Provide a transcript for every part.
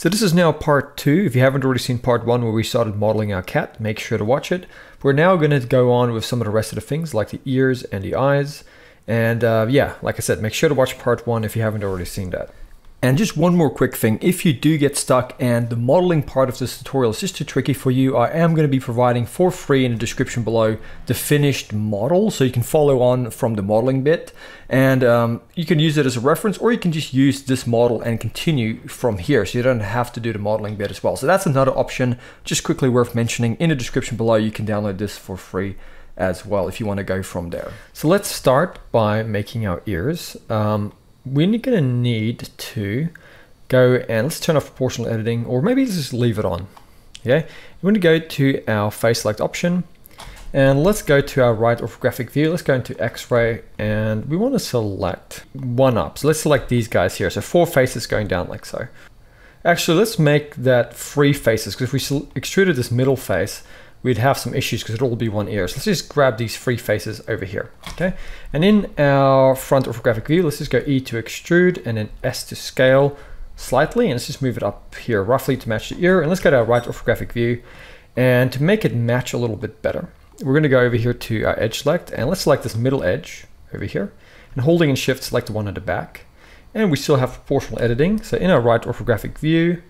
So this is now part two. If you haven't already seen part one where we started modeling our cat, make sure to watch it. We're now going to go on with some of the rest of the things like the ears and the eyes. And uh, yeah, like I said, make sure to watch part one if you haven't already seen that. And just one more quick thing, if you do get stuck and the modeling part of this tutorial is just too tricky for you, I am going to be providing for free in the description below the finished model so you can follow on from the modeling bit. And um, you can use it as a reference or you can just use this model and continue from here so you don't have to do the modeling bit as well. So that's another option, just quickly worth mentioning. In the description below, you can download this for free as well if you want to go from there. So let's start by making our ears. Um, we're going to need to go and let's turn off proportional editing or maybe just leave it on. Okay, we're going to go to our face select option and let's go to our right orthographic view. Let's go into X-ray and we want to select one up. So let's select these guys here. So four faces going down like so. Actually, let's make that three faces because if we extruded this middle face, we'd have some issues because it'd all be one ear. So let's just grab these three faces over here, okay? And in our front orthographic view, let's just go E to extrude and then S to scale slightly. And let's just move it up here roughly to match the ear. And let's go to our right orthographic view. And to make it match a little bit better, we're gonna go over here to our edge select and let's select this middle edge over here. And holding in shift, select the one at the back. And we still have proportional editing. So in our right orthographic view,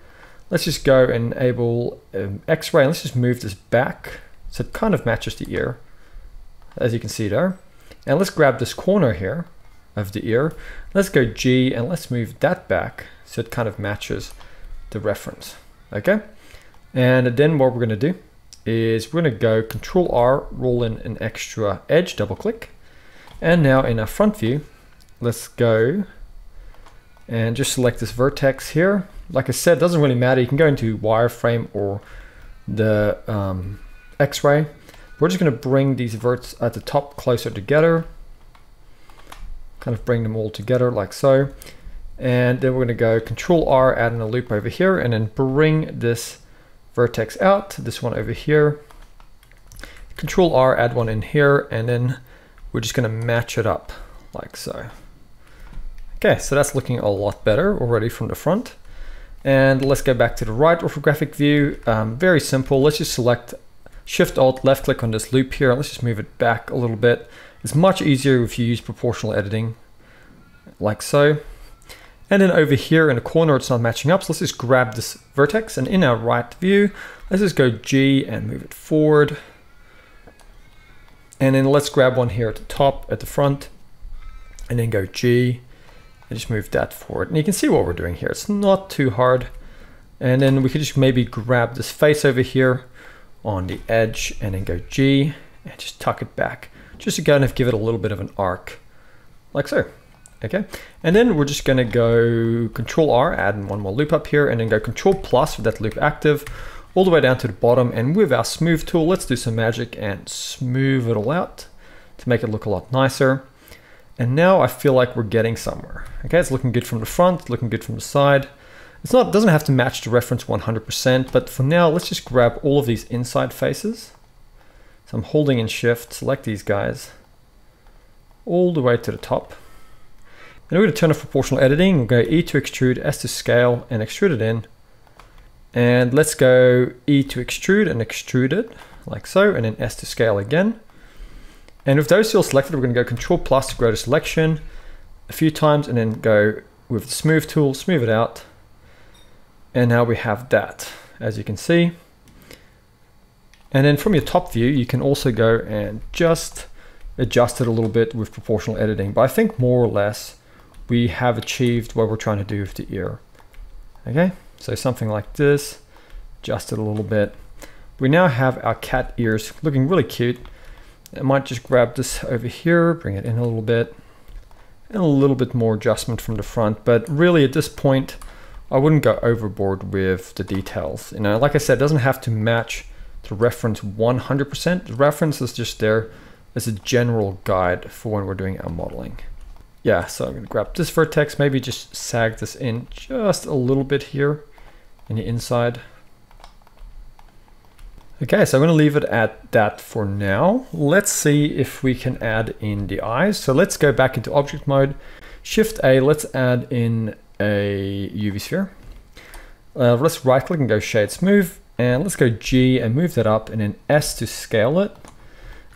Let's just go and enable um, X-ray. Let's just move this back so it kind of matches the ear, as you can see there. And let's grab this corner here of the ear. Let's go G and let's move that back so it kind of matches the reference. Okay. And then what we're going to do is we're going to go Control R, roll in an extra edge, double click. And now in our front view, let's go and just select this vertex here like I said, doesn't really matter. You can go into wireframe or the um, X-ray. We're just going to bring these verts at the top closer together. Kind of bring them all together like so. And then we're going to go Control R, add in a loop over here, and then bring this vertex out, this one over here. Control R, add one in here, and then we're just going to match it up like so. Okay, so that's looking a lot better already from the front. And let's go back to the right orthographic view. Um, very simple. Let's just select Shift Alt left click on this loop here. Let's just move it back a little bit. It's much easier if you use proportional editing like so. And then over here in the corner, it's not matching up. So let's just grab this vertex and in our right view, let's just go G and move it forward. And then let's grab one here at the top, at the front, and then go G I just move that forward. And you can see what we're doing here. It's not too hard. And then we could just maybe grab this face over here on the edge and then go G and just tuck it back. Just to kind of give it a little bit of an arc, like so. Okay, and then we're just gonna go Control R, add one more loop up here, and then go Control plus with that loop active, all the way down to the bottom. And with our smooth tool, let's do some magic and smooth it all out to make it look a lot nicer. And now I feel like we're getting somewhere. Okay, it's looking good from the front, looking good from the side. It's not, doesn't have to match the reference 100%, but for now, let's just grab all of these inside faces. So I'm holding in shift, select these guys all the way to the top. And we're to turn off proportional editing. We'll go E to extrude, S to scale, and extrude it in. And let's go E to extrude and extrude it like so, and then S to scale again. And with those still selected, we're going to go Control plus to grow to selection a few times and then go with the smooth tool, smooth it out. And now we have that, as you can see. And then from your top view, you can also go and just adjust it a little bit with proportional editing. But I think more or less, we have achieved what we're trying to do with the ear. Okay, so something like this, adjust it a little bit. We now have our cat ears looking really cute. I might just grab this over here, bring it in a little bit, and a little bit more adjustment from the front. But really at this point, I wouldn't go overboard with the details. You know, like I said, it doesn't have to match the reference 100%. The reference is just there as a general guide for when we're doing our modeling. Yeah, so I'm gonna grab this vertex, maybe just sag this in just a little bit here in the inside. Okay, so I'm going to leave it at that for now. Let's see if we can add in the eyes. So let's go back into object mode. Shift A, let's add in a UV sphere. Uh, let's right click and go shade smooth. And let's go G and move that up and then S to scale it.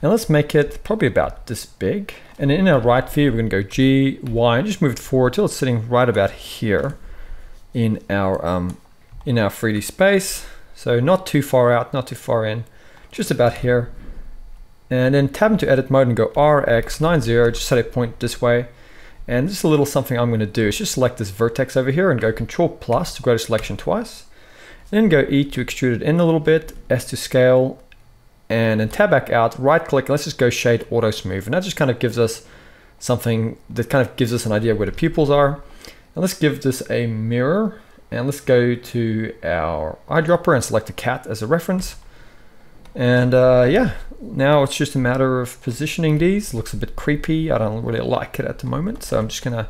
And let's make it probably about this big. And in our right view, we're gonna go G, Y, and just move it forward till it's sitting right about here in our, um, in our 3D space. So not too far out, not too far in, just about here. And then tab into edit mode and go RX90, just set a point this way. And just a little something I'm gonna do is just select this vertex over here and go control plus to go to selection twice. And then go E to extrude it in a little bit, S to scale, and then tab back out, right click, let's just go shade auto smooth. And that just kind of gives us something that kind of gives us an idea where the pupils are. And let's give this a mirror and let's go to our eyedropper and select a cat as a reference. And uh, yeah, now it's just a matter of positioning these. Looks a bit creepy. I don't really like it at the moment. So I'm just gonna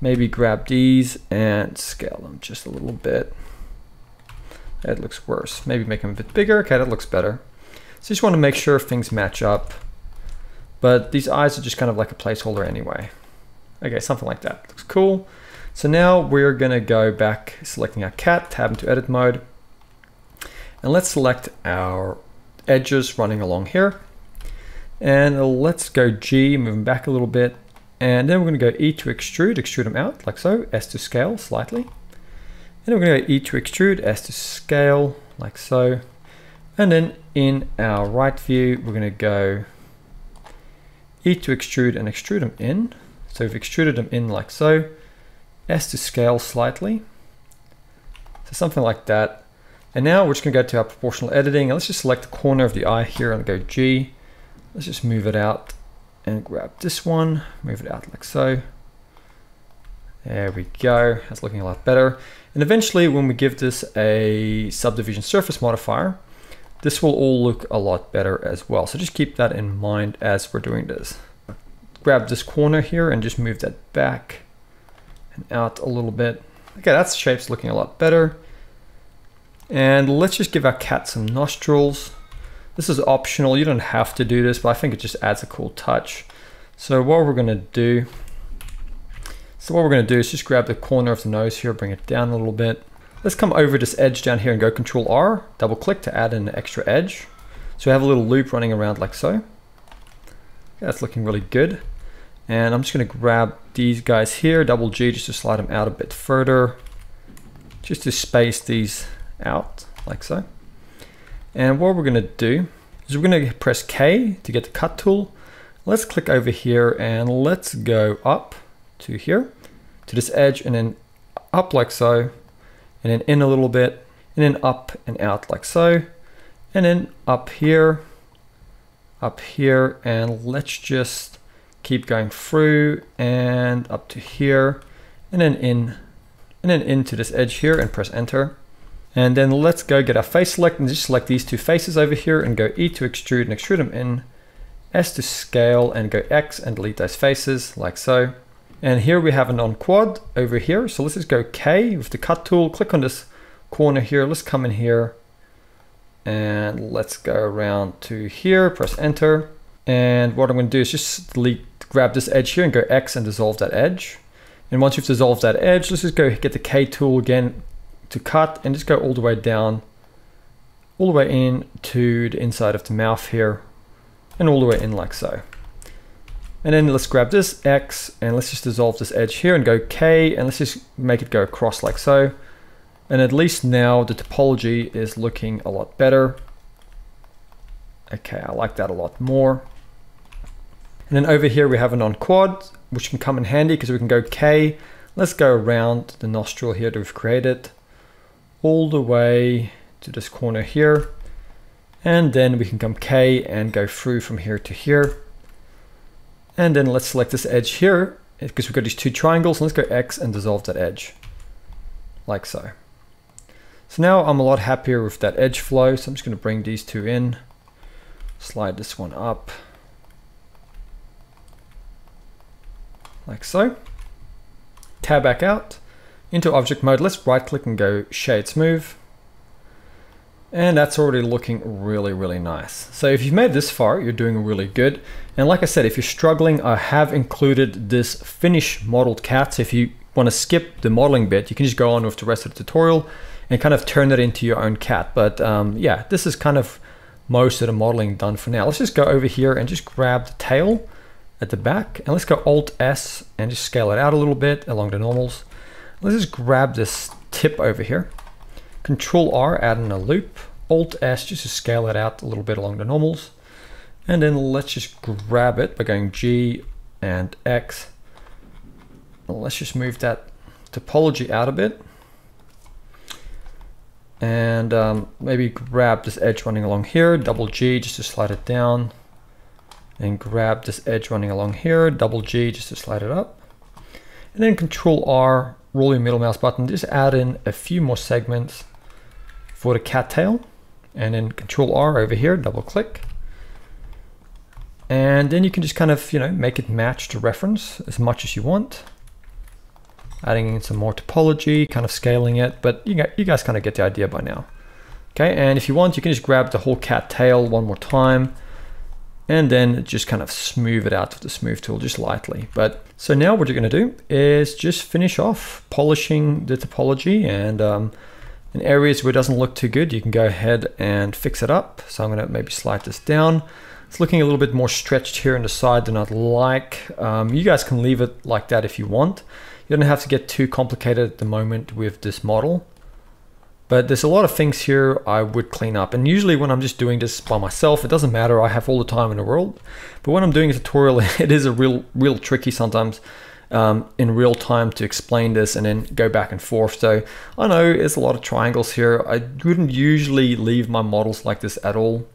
maybe grab these and scale them just a little bit. That looks worse. Maybe make them a bit bigger. Okay, that looks better. So just want to make sure things match up. But these eyes are just kind of like a placeholder anyway. Okay, something like that. Looks cool. So now we're gonna go back, selecting our cat, tab into edit mode. And let's select our edges running along here. And let's go G, move them back a little bit. And then we're gonna go E to extrude, extrude them out like so, S to scale slightly. And then we're gonna go E to extrude, S to scale like so. And then in our right view, we're gonna go E to extrude and extrude them in. So we've extruded them in like so. S to scale slightly. So something like that. And now we're just gonna go to our proportional editing. And let's just select the corner of the eye here and go G. Let's just move it out and grab this one, move it out like so. There we go, that's looking a lot better. And eventually when we give this a subdivision surface modifier, this will all look a lot better as well. So just keep that in mind as we're doing this. Grab this corner here and just move that back and out a little bit. Okay, that's shape's looking a lot better. And let's just give our cat some nostrils. This is optional, you don't have to do this, but I think it just adds a cool touch. So what we're gonna do, so what we're gonna do is just grab the corner of the nose here, bring it down a little bit. Let's come over this edge down here and go Control R, double click to add an extra edge. So we have a little loop running around like so. That's looking really good. And I'm just gonna grab these guys here, double G just to slide them out a bit further, just to space these out like so. And what we're gonna do is we're gonna press K to get the cut tool. Let's click over here and let's go up to here, to this edge and then up like so, and then in a little bit, and then up and out like so, and then up here, up here, and let's just keep going through and up to here, and then in, and then into this edge here and press enter. And then let's go get our face select and just select these two faces over here and go E to extrude and extrude them in, S to scale and go X and delete those faces like so. And here we have a non-quad over here. So let's just go K with the cut tool, click on this corner here. Let's come in here and let's go around to here, press enter. And what I'm gonna do is just delete, grab this edge here and go X and dissolve that edge. And once you've dissolved that edge, let's just go get the K tool again to cut and just go all the way down, all the way in to the inside of the mouth here and all the way in like so. And then let's grab this X and let's just dissolve this edge here and go K and let's just make it go across like so. And at least now the topology is looking a lot better. Okay, I like that a lot more. And then over here we have an on quad, which can come in handy because we can go K. Let's go around the nostril here that we've created all the way to this corner here. And then we can come K and go through from here to here. And then let's select this edge here eh, because we've got these two triangles. Let's go X and dissolve that edge like so. So now I'm a lot happier with that edge flow. So I'm just going to bring these two in, slide this one up like so. Tab back out into object mode. Let's right click and go shade smooth. And that's already looking really, really nice. So if you've made this far, you're doing really good. And like I said, if you're struggling, I have included this finish modeled cat. So if you want to skip the modeling bit, you can just go on with the rest of the tutorial and kind of turn it into your own cat. But um, yeah, this is kind of most of the modeling done for now. Let's just go over here and just grab the tail at the back and let's go Alt S and just scale it out a little bit along the normals. Let's just grab this tip over here. Control R, add in a loop. Alt S just to scale it out a little bit along the normals. And then let's just grab it by going G and X. let's just move that topology out a bit. And um, maybe grab this edge running along here, double G just to slide it down. And grab this edge running along here, double G just to slide it up. And then Control R, roll your middle mouse button, just add in a few more segments for the cattail. And then Control R over here, double click. And then you can just kind of, you know, make it match to reference as much as you want. Adding in some more topology, kind of scaling it, but you, you guys kind of get the idea by now. Okay, and if you want, you can just grab the whole cat tail one more time and then just kind of smooth it out with the smooth tool just lightly. But so now what you're gonna do is just finish off polishing the topology and um, in areas where it doesn't look too good, you can go ahead and fix it up. So I'm gonna maybe slide this down. It's looking a little bit more stretched here on the side than I'd like. Um, you guys can leave it like that if you want. You don't have to get too complicated at the moment with this model. But there's a lot of things here I would clean up. And usually when I'm just doing this by myself, it doesn't matter. I have all the time in the world. But when I'm doing a tutorial, it is a real, real tricky sometimes um, in real time to explain this and then go back and forth. So I know there's a lot of triangles here. I wouldn't usually leave my models like this at all.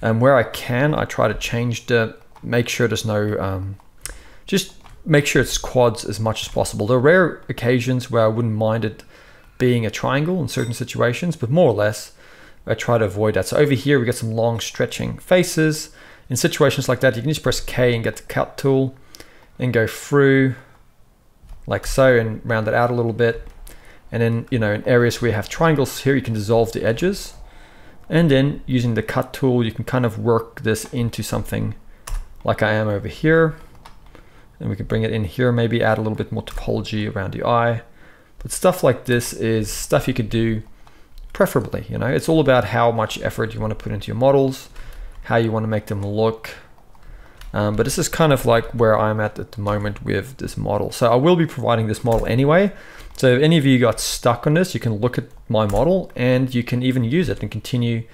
And where I can, I try to change the, make sure there's no, um, just make sure it's quads as much as possible. There are rare occasions where I wouldn't mind it being a triangle in certain situations, but more or less, I try to avoid that. So over here, we get some long stretching faces. In situations like that, you can just press K and get the cut tool and go through like so and round it out a little bit. And then, you know, in areas where you have triangles here, you can dissolve the edges. And then using the cut tool, you can kind of work this into something like I am over here. And we can bring it in here, maybe add a little bit more topology around the eye. But stuff like this is stuff you could do preferably, you know, it's all about how much effort you want to put into your models, how you want to make them look. Um, but this is kind of like where I'm at at the moment with this model. So I will be providing this model anyway. So if any of you got stuck on this, you can look at my model and you can even use it and continue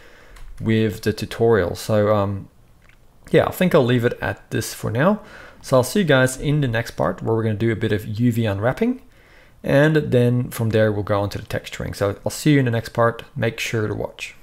with the tutorial. So um, yeah, I think I'll leave it at this for now. So I'll see you guys in the next part where we're going to do a bit of UV unwrapping. And then from there, we'll go on to the texturing. So I'll see you in the next part. Make sure to watch.